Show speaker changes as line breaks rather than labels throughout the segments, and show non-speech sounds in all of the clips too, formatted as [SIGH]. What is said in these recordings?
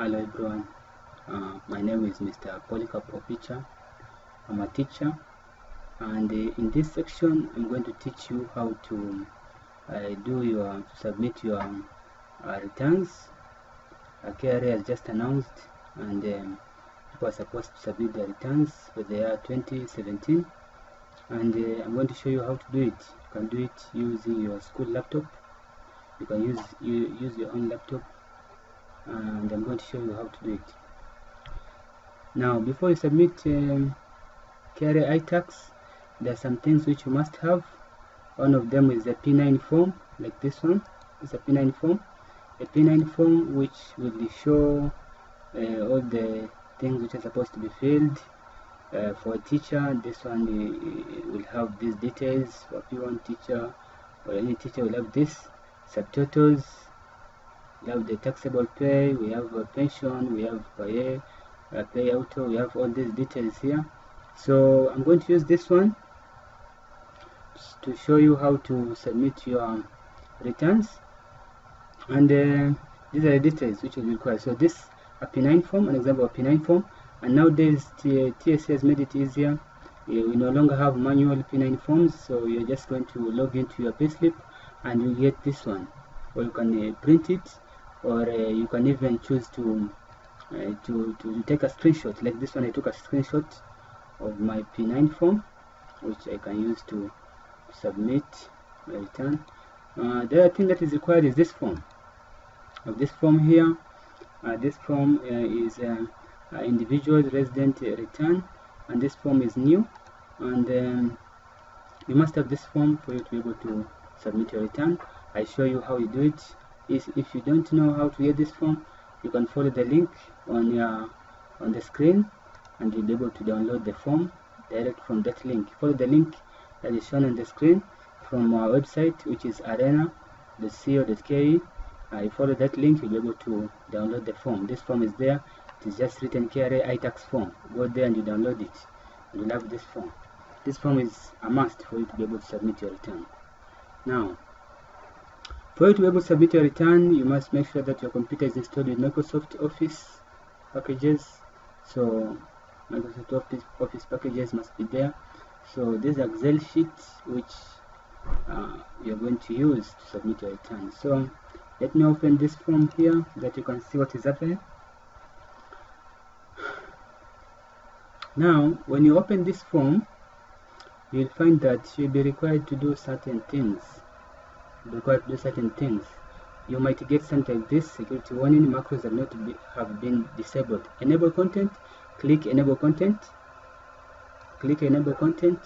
Hello everyone, uh, my name is Mr. Polycarp Opicha. I'm a teacher and uh, in this section I'm going to teach you how to uh, do your submit your uh, returns. KRA has just announced and um, people are supposed to submit their returns for the year 2017 and uh, I'm going to show you how to do it. You can do it using your school laptop. You can use you use your own laptop and I'm going to show you how to do it. Now, before you submit um, KRA iTax, there are some things which you must have. One of them is a P9 form, like this one. It's a P9 form. A P9 form which will show uh, all the things which are supposed to be filled. Uh, for a teacher, this one uh, will have these details. For P1 teacher, or any teacher will have this subtotals, we have the taxable pay, we have a pension, we have pay, uh, pay auto, we have all these details here. So I'm going to use this one to show you how to submit your returns. And uh, these are the details which is required. So this a P9 form, an example of P9 form. And nowadays TSC has made it easier. We no longer have manual P9 forms, so you're just going to log into your payslip and you get this one. Or you can uh, print it or uh, you can even choose to, uh, to to take a screenshot. Like this one I took a screenshot of my P9 form which I can use to submit my return. Uh, the other thing that is required is this form. Of this form here uh, this form uh, is individual resident return and this form is new. And um, you must have this form for you to be able to submit your return. I show you how you do it is if you don't know how to get this form you can follow the link on your on the screen and you'll be able to download the form direct from that link. Follow the link that is shown on the screen from our website which is arena.co.ke uh, you follow that link you'll be able to download the form. This form is there. It is just written KRA iTax form. Go there and you download it. You'll have this form. This form is a must for you to be able to submit your return. Now for you to be able to submit your return, you must make sure that your computer is installed with Microsoft Office packages. So Microsoft Office, Office packages must be there. So this Excel sheet which uh, you're going to use to submit your return. So let me open this form here so that you can see what is happening. Now, when you open this form, you'll find that you'll be required to do certain things required to do certain things. You might get something like this, security warning, macros have not be, have been disabled. Enable content, click enable content, click enable content.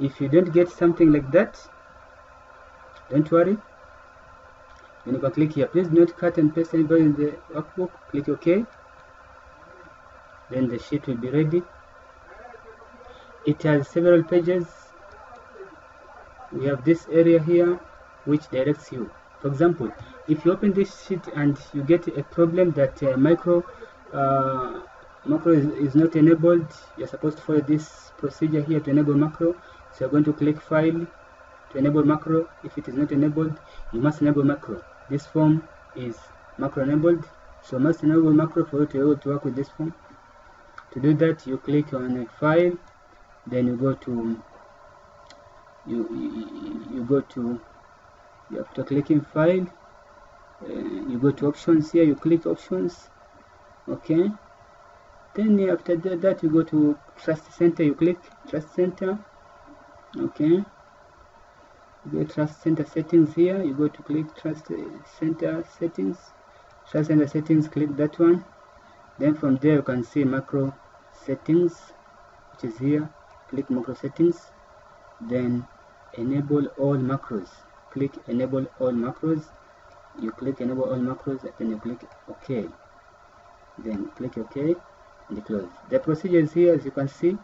If you don't get something like that, don't worry. Then you can click here. Please do not cut and paste anybody in the workbook. Click OK. Then the sheet will be ready. It has several pages. We have this area here which directs you. For example, if you open this sheet and you get a problem that uh, micro uh, macro is, is, not enabled, you're supposed to follow this procedure here to enable macro. So you're going to click File to enable macro. If it is not enabled, you must enable macro. This form is macro enabled, so must enable macro for you to be able to work with this form. To do that, you click on File, then you go to you you, you go to after clicking file. Uh, you go to options here you click options. Okay. Then after that you go to trust center you click trust center. Okay. You go trust center settings here you go to click trust center settings. Trust center settings click that one. Then from there you can see macro settings which is here. Click macro settings. Then enable all macros click enable all macros. You click enable all macros then you click ok. Then click ok and close. The procedure is here as you can see.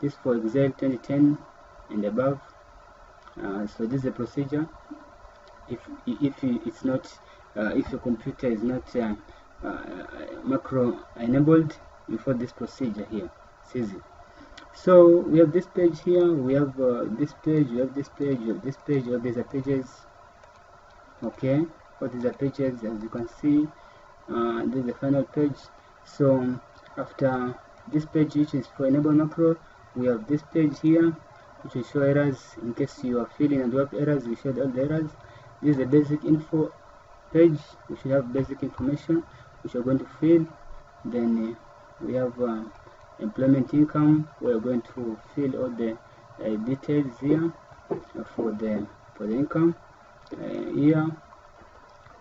This for excel 2010 and above. Uh, so this is the procedure. If if it's not uh, if your computer is not uh, macro enabled you follow this procedure here. It's easy so we have this page here we have uh, this page we have this page we have this page have these are pages. Okay what these are pages? As you can see uh, this is the final page. So after this page which is for enable macro we have this page here which will show errors. In case you are feeling and have errors we showed all the errors. This is the basic info page. We should have basic information which you're going to fill then uh, we have uh, employment income we're going to fill all the uh, details here for the for the income. Uh, here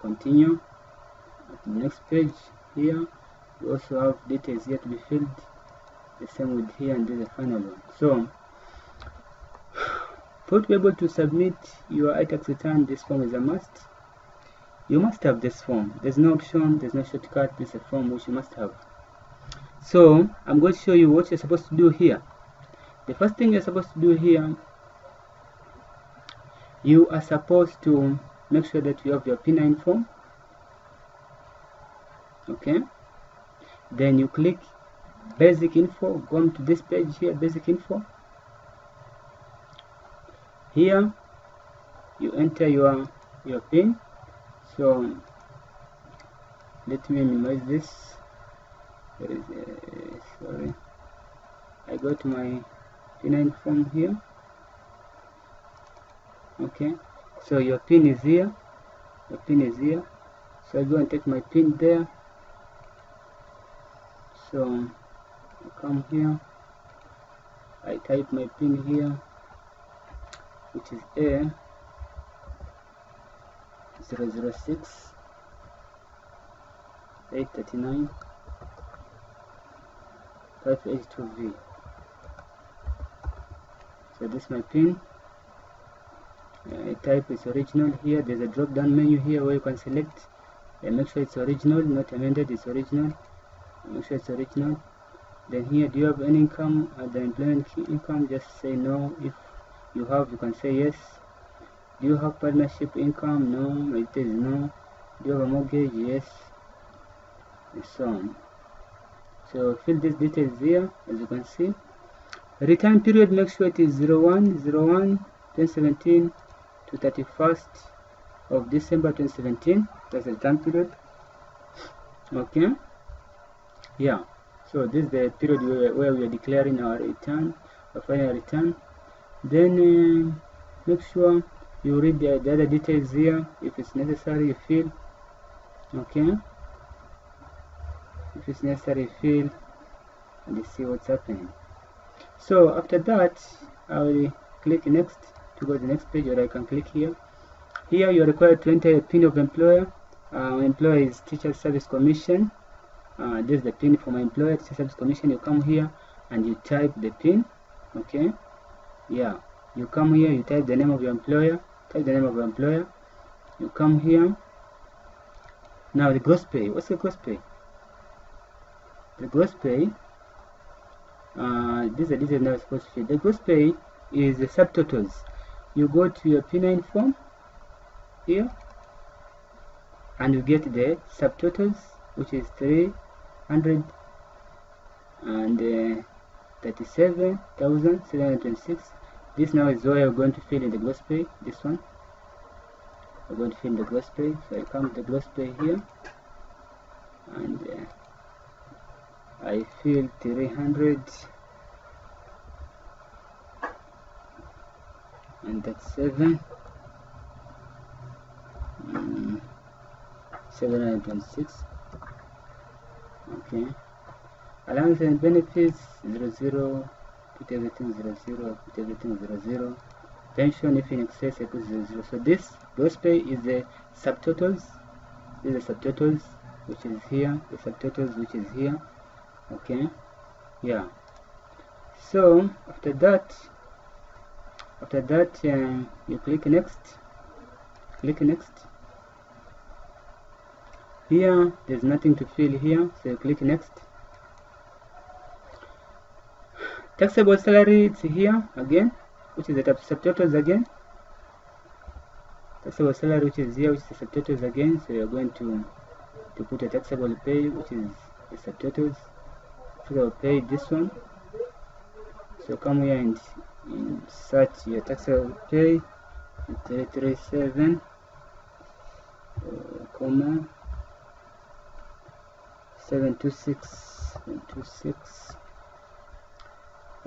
continue. At the next page here we also have details here to be filled the same with here and the final one. So [SIGHS] for to be able to submit your iTax return this form is a must. You must have this form. There's no option there's no shortcut. This is a form which you must have so I'm going to show you what you're supposed to do here. The first thing you're supposed to do here you are supposed to make sure that you have your P9 form okay? Then you click basic info go on to this page here basic info. Here you enter your your pin. So let me minimize this sorry. I got my P9 form here. Okay. So your pin is here. Your pin is here. So I go and take my pin there. So I come here. I type my pin here which is A 006 839 582V so this is my pin. Uh, type is original here. There's a drop down menu here where you can select. And make sure it's original not amended it's original. Make sure it's original. Then here do you have any income? Uh, the employment income? Just say no. If you have you can say yes. Do you have partnership income? No. It is no. Do you have a mortgage? Yes. And so on so fill these details here as you can see. Return period make sure it is 01 01 2017 to 31st of December 2017 that's the return period. Okay. Yeah. So this is the period where, where we are declaring our return our final return. Then uh, make sure you read the, the other details here if it's necessary you fill. Okay if it's necessary fill and you see what's happening. So after that I will click next. To go to the next page or I can click here. Here you're required to enter a pin of employer. Uh, employer is teacher service commission. Uh, this is the pin for my employer teacher service commission. You come here and you type the pin okay? Yeah you come here you type the name of your employer type the name of your employer. You come here. Now the gross pay. What's the gross pay the gross pay uh, this is the detail now supposed to the gross pay is the subtotals. You go to your P9 form here and you get the subtotals which is 300 and uh, 37,726 this now is where you're going to fill in the gross pay this one. We're going to fill in the gross pay so I come to the gross pay here and uh, I fill 300 and that's 7 um, 726 okay. Allowance and benefits 00 put everything 00 put everything 00 pension if in excess put 00 so this gross pay is the subtotals. This is the subtotals which is here the subtotals which is here okay? Yeah. So after that after that uh, you click next. Click next. Here there's nothing to fill here so you click next. Taxable salary it's here again which is the subtotals again. Taxable salary which is here which is the subtotals again so you're going to to put a taxable pay which is the subtotals taxable pay this one. So come here and insert your taxable pay 337 uh, comma 726 726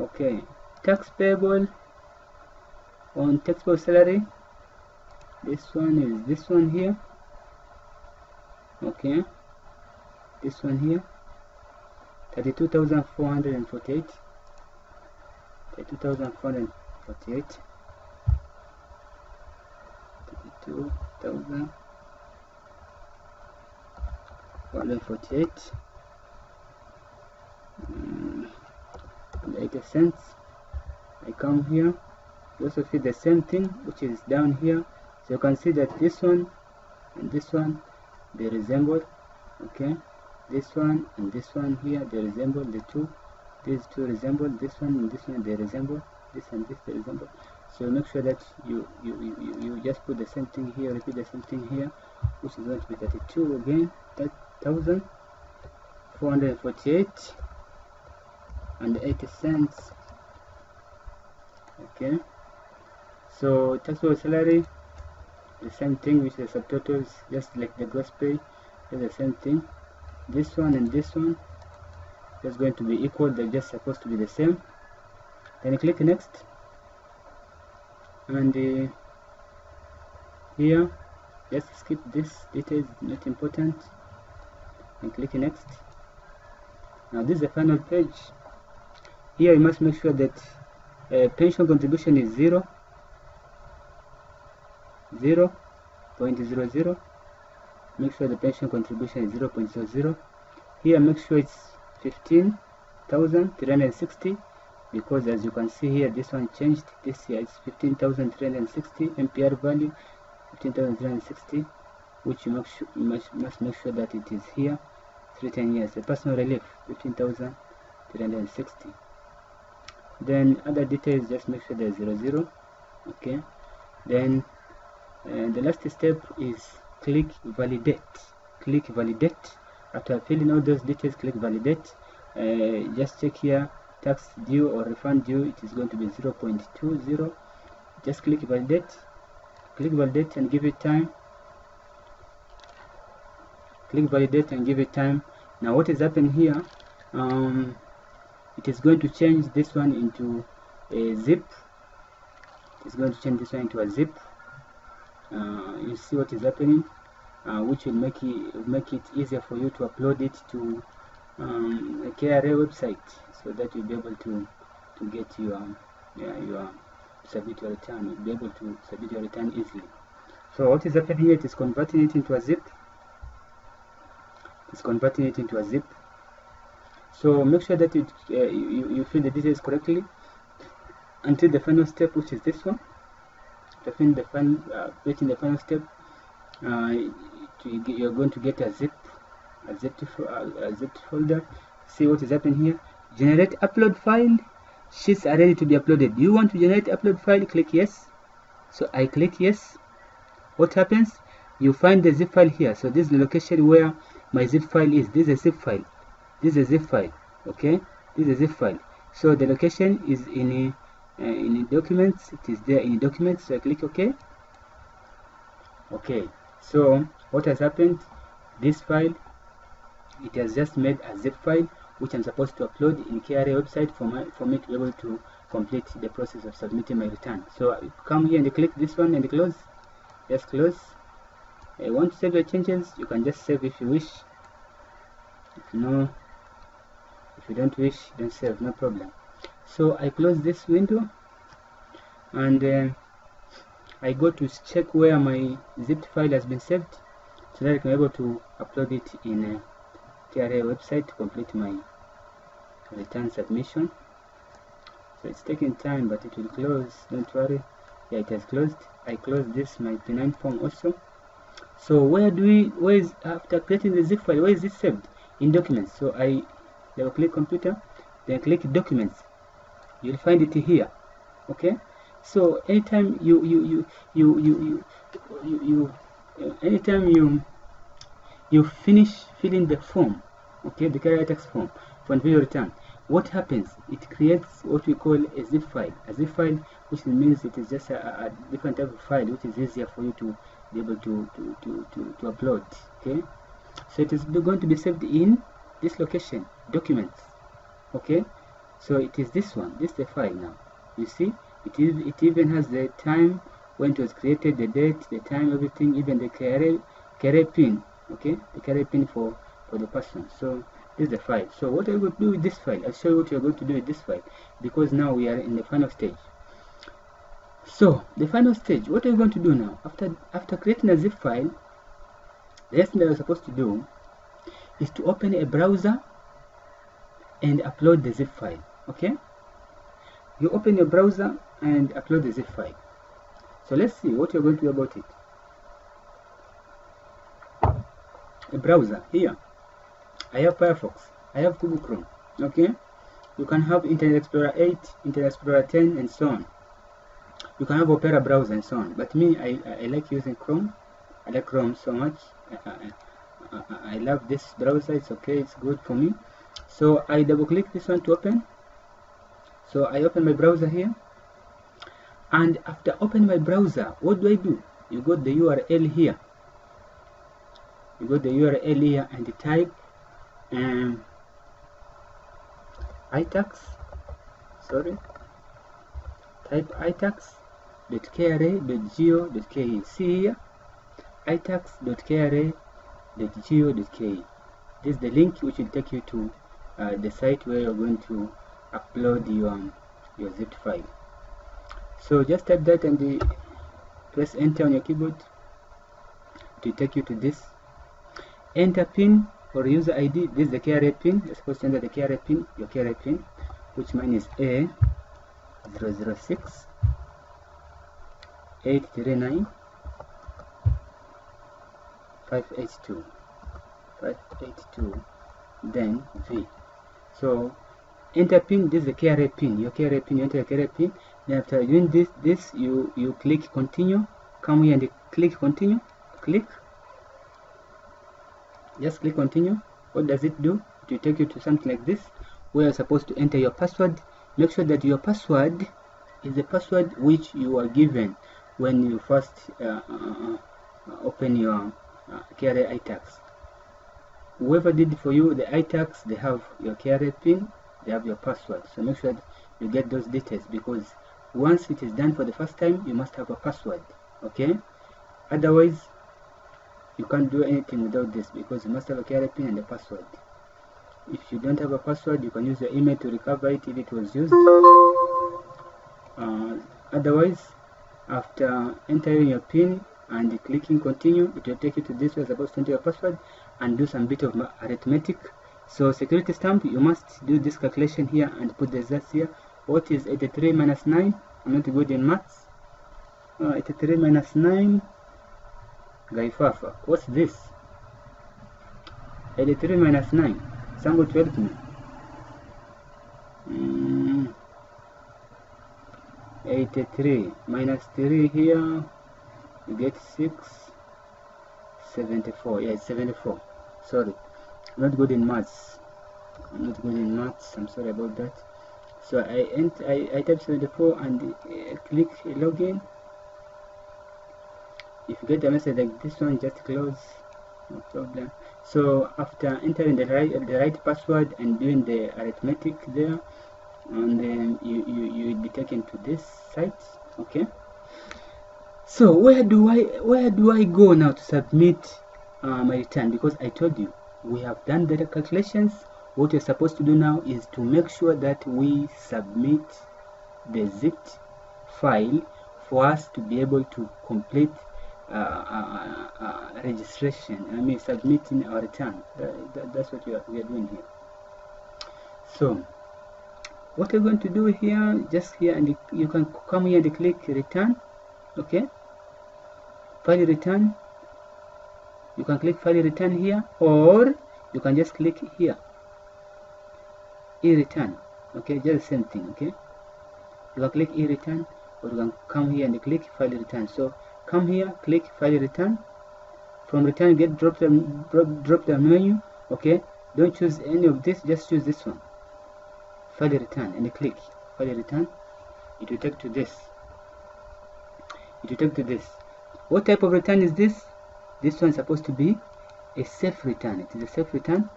okay tax payable on taxable salary. This one is this one here. Okay this one here 32,448 32,448 32,448 mm, 80 cents I come here. You also see the same thing which is down here. So you can see that this one and this one they resemble okay this one and this one here they resemble the two. These two resemble this one and this one they resemble this and this they resemble. So make sure that you you, you, you just put the same thing here repeat the same thing here which is going to be 32 again that thousand 448 and 80 cents. Okay. So taxable salary the same thing with the subtotals just like the gross pay is the same thing this one and this one is going to be equal they're just supposed to be the same. Then click next and uh, here just skip this details not important and click next. Now this is the final page. Here you must make sure that uh, pension contribution is zero zero point zero zero make sure the pension contribution is 0.00 here make sure it's 15,360 because as you can see here this one changed. This year it's 15,360 MPR value 15,360 which you, make sure, must, must make sure that it is here. It's written here the personal relief 15,360 then other details just make sure there's 00 okay? Then uh, the last step is click validate. Click validate. After filling all those details click validate. Uh, just check here tax due or refund due it is going to be 0.20 just click validate. Click validate and give it time. Click validate and give it time. Now what is happening here um, it is going to change this one into a zip. It's going to change this one into a zip you see what is happening uh, which will make it make it easier for you to upload it to um, a KRA website so that you'll be able to to get your yeah, your submit your return you'll be able to submit your return easily. So what is happening here it is converting it into a zip. It's converting it into a zip. So make sure that it, uh, you, you fill the details correctly. Until the final step which is this one finish the final uh, waiting the final step uh, to, you're going to get a zip a zip a zip folder see what is happening here. Generate upload file. Sheets are ready to be uploaded. Do you want to generate upload file? Click yes. So i click yes. What happens? You find the zip file here. So this is the location where my zip file is. This is a zip file. This is a zip file. Okay? This is a zip file. So the location is in a, uh, in the documents it is there in the documents so i click ok. Okay so what has happened? This file it has just made a zip file which i'm supposed to upload in KRA website for my for me to be able to complete the process of submitting my return. So I come here and click this one and close. Just close. I want to save your changes. You can just save if you wish. If no if you don't wish don't save. No problem so I close this window and uh, I go to check where my zipped file has been saved so that I can be able to upload it in a KRA website to complete my return submission. So it's taking time but it will close. Don't worry. Yeah it has closed. I close this my P9 form also. So where do we where is after creating the zip file where is it saved? In documents. So I double click computer then click documents you'll find it here okay? So anytime you you you you you you, you, you anytime you you finish filling the form okay the KRA tax form for video return what happens? It creates what we call a zip file. A zip file which means it is just a, a different type of file which is easier for you to be able to to, to, to, to upload okay? So it is going to be saved in this location documents okay so it is this one this is the file now. You see it is it even has the time when it was created the date the time everything even the KRA KRA pin okay? The KRA pin for for the person. So this is the file. So what going to do with this file i'll show you what you're going to do with this file because now we are in the final stage. So the final stage what are you going to do now? After after creating a zip file the next thing that you're supposed to do is to open a browser and upload the zip file okay? You open your browser and upload the zip file. So let's see what you're going to do about it. A browser. Here. I have Firefox. I have Google Chrome. Okay? You can have Internet Explorer 8 Internet Explorer 10 and so on. You can have Opera browser and so on. But me I, I like using Chrome. I like Chrome so much. I, I, I love this browser. It's okay. It's good for me. So I double click this one to open so I open my browser here. And after opening my browser what do I do? You got the URL here. You got the URL here and type um, itax sorry. Type itax.kra.go.ke see here. Itax.kra.go.ke this is the link which will take you to uh, the site where you're going to upload your um, your zipped file. So just type that and press enter on your keyboard. To take you to this. Enter pin or user id this is the KRA pin. You're supposed to enter the KRA pin your KRA pin which mine is a 006 839 582 582 then v. So enter pin this is the KRA pin. Your KRA pin you enter the KRA pin then after doing this this you you click continue. Come here and click continue. Click. Just click continue. What does it do? It will take you to something like this where you're supposed to enter your password. Make sure that your password is the password which you are given when you first uh, uh, open your uh, KRA iTax whoever did for you the iTax they have your KRA pin they have your password. So make sure you get those details because once it is done for the first time you must have a password okay? Otherwise you can't do anything without this because you must have a KRA pin and a password. If you don't have a password you can use your email to recover it if it was used. Uh, otherwise after entering your pin and clicking continue it will take you to this where you're supposed to enter your password and do some bit of arithmetic so security stamp you must do this calculation here and put the results here. What is 83 minus 9 i'm not good in maths. Uh, 83 minus 9 gaifafa. What's this? 83 minus 9 someone to help me. Mm, 83 minus 3 here. You get 6 74 yeah it's 74 sorry not good in maths. I'm not good in maths. I'm sorry about that. So I enter I, I type 74 and uh, click login. If you get a message like this one just close. No problem. So after entering the right the right password and doing the arithmetic there and then you you you will be taken to this site. Okay. So where do i where do i go now to submit uh, my return? Because i told you we have done the calculations. What you're supposed to do now is to make sure that we submit the zipped file for us to be able to complete uh, uh, uh, registration. I mean submitting our return. That, that, that's what we are, we are doing here. So what we're going to do here just here and you can come here and click return. Okay? File return you can click file return here or you can just click here. E-return okay just the same thing okay? You can click e-return or you can come here and click file return. So come here click file return. From return get drop the drop, drop the menu okay? Don't choose any of this just choose this one. File return and click. File return. It will take to this. It will take to this. What type of return is this this one is supposed to be a safe return. It is a safe return.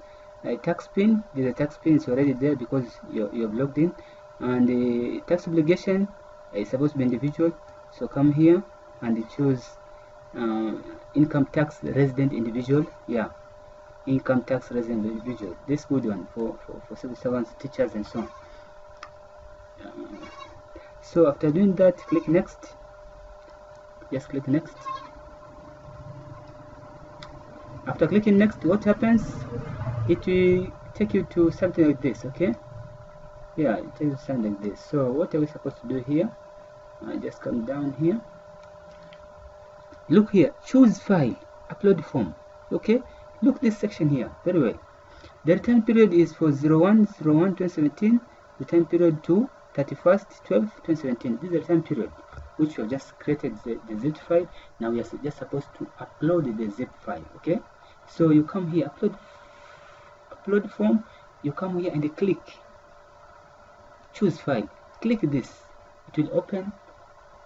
Uh, tax pin a tax pin is already there because you're, you're logged in. And the tax obligation is supposed to be individual. So come here and choose uh, income tax resident individual. Yeah income tax resident individual. This good one for for, for civil servants teachers and so on. Um, so after doing that click next. Just click next after clicking next what happens? It will take you to something like this okay? Yeah it takes you something like this. So what are we supposed to do here? I just come down here. Look here choose file upload form okay? Look this section here very well. The return period is for 01 01 2017 return period to 31st 12 2017 this is the return period which we have just created the, the zip file. Now we are just supposed to upload the zip file okay so you come here upload upload form you come here and click choose file. Click this. It will open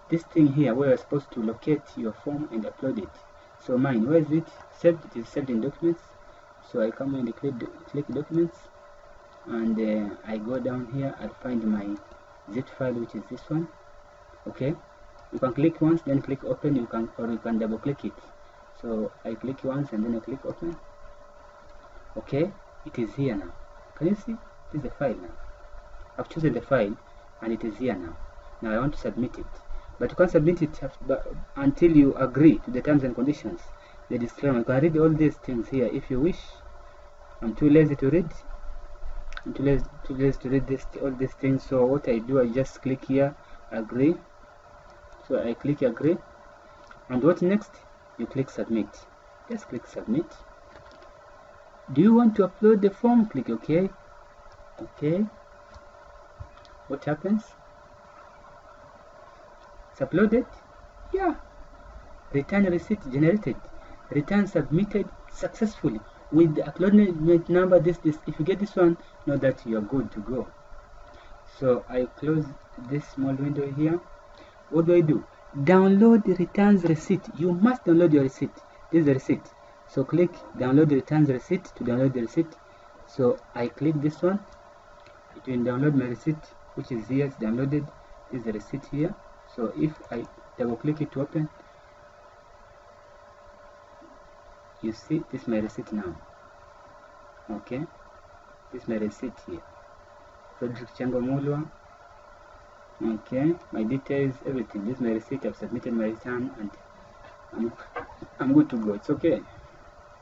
this thing here where you're supposed to locate your form and upload it. So mine where is it? Saved it is saved in documents. So I come and click, click documents. And uh, I go down here I'll find my zip file which is this one. Okay. You can click once then click open. You can or you can double click it so I click once and then I click open. Okay it is here now. Can you see? This is the file now. I've chosen the file and it is here now. Now I want to submit it. But you can't submit it until you agree to the terms and conditions the disclaimer. You can read all these things here if you wish. I'm too lazy to read. I'm too lazy, too lazy to read this all these things. So what I do I just click here agree. So I click agree. And what next you click submit. Just click submit. Do you want to upload the form? Click ok. Okay what happens? It's uploaded? Yeah. Return receipt generated. Return submitted successfully. With the acknowledgement number this this. If you get this one know that you are good to go. So I close this small window here. What do I do download the returns receipt. You must download your receipt. This receipt. So click download the returns receipt to download the receipt. So I click this one. It will download my receipt which is here it's downloaded. Is the receipt here. So if I double click it to open you see this is my receipt now. Okay? This is my receipt here. Frederick Chango Mulwa okay. My details everything. This is my receipt. I've submitted my return and I'm, I'm good to go. It's okay.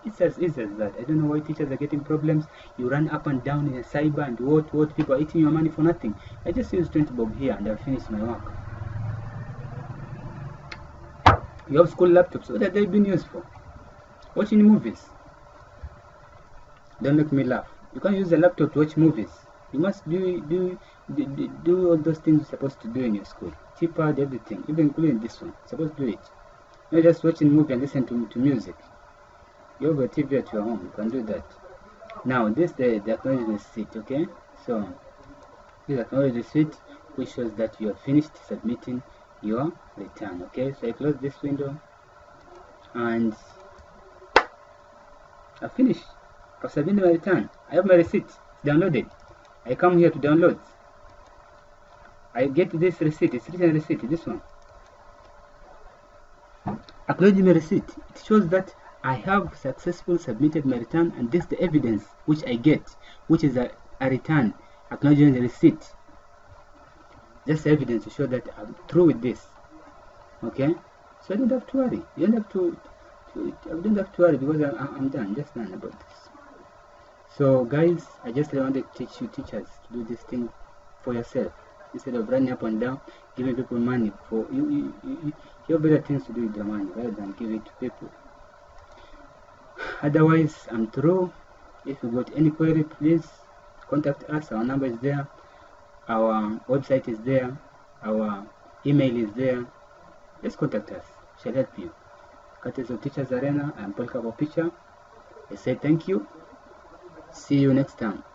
It's as easy as that I don't know why teachers are getting problems. You run up and down in a cyber and what what people are eating your money for nothing. I just use 20 bob here and I've finished my work. You have school laptops. What are they being used for? Watching movies. Don't make me laugh. You can't use a laptop to watch movies you must do do do, do all those things you're supposed to do in your school. Cheaper everything even including this one. You're supposed to do it. Not just watching movie and listen to, to music. You have a tv at your home you can do that. Now this the, the acknowledgement receipt okay? So this acknowledgement receipt which shows that you have finished submitting your return okay? So i close this window and i finished i've my return. I have my receipt. It's downloaded i come here to download. I get this receipt. It's written receipt this one. Acknowledging my receipt. It shows that I have successfully submitted my return and this is the evidence which I get which is a, a return. Acknowledging the receipt. Just evidence to show that I'm through with this. Okay? So I don't have to worry. You don't have to, to I don't have to worry because I'm, I'm done. Just done about this so guys I just wanted to teach you teachers to do this thing for yourself. Instead of running up and down giving people money for you you, you, you have better things to do with your money rather than give it to people. Otherwise i'm through. If you got any query please contact us. Our number is there. Our website is there. Our email is there. Just contact us. Shall help you. Of Teachers Arena, I'm Paul Opicha. I say thank you. See you next time.